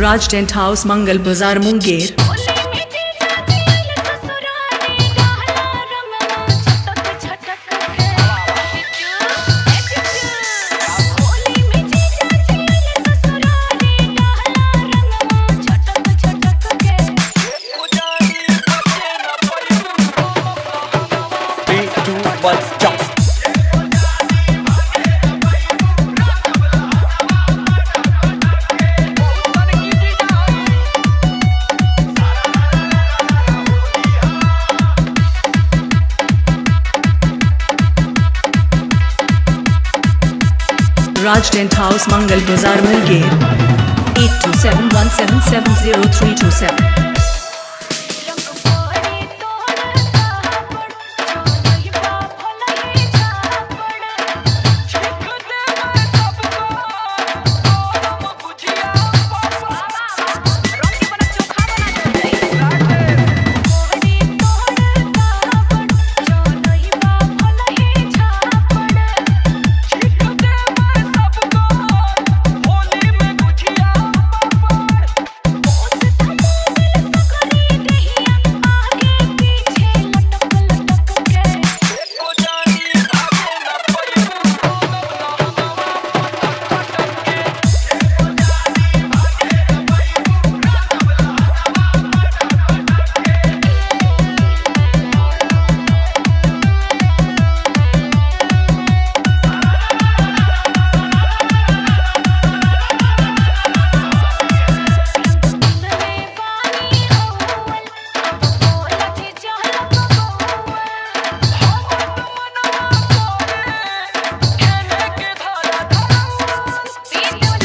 Raj tent house Mangal Bazaar Munger Three, two, jump. Raj tent house Mangal Bazaar Munger eight Raj Tent House Mangal Bazaar Mulgate 8271770327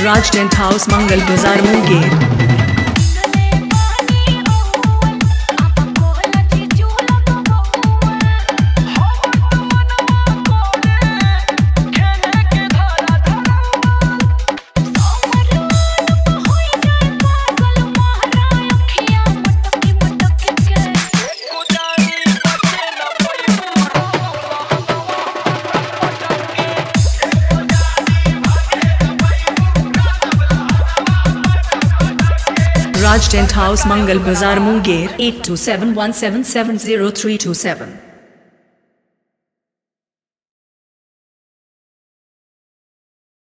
Raj tent house Mangal Bazaar Munger. Raj tent house Mangal Bazaar Munger eight two seven one seven seven zero three two seven